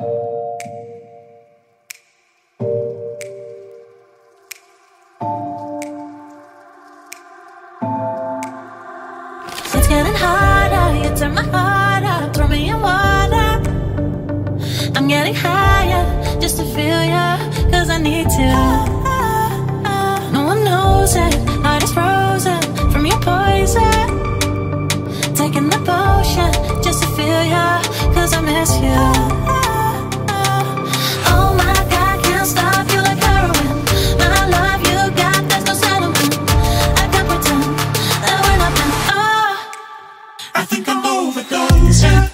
It's getting harder, you turn my heart up, throw me in water. I'm getting higher, just to feel ya, cause I need to. No one knows it, heart is frozen, from your poison. Taking the potion, just to feel I miss you. I think I'm overdosing.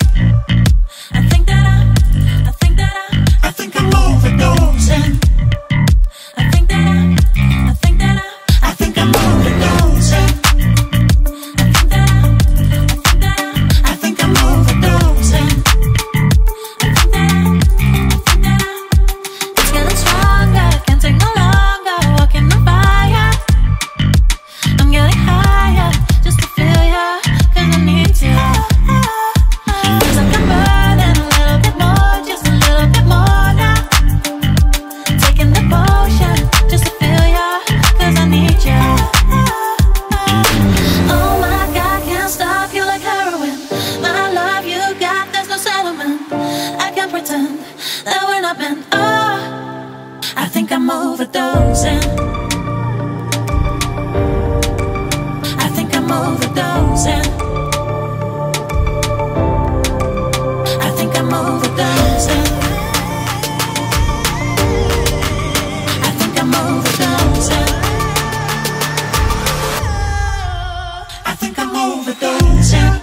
overdosing. I think I'm overdosing. I think I'm overdosing. I think I'm overdosing. I think I'm overdosing.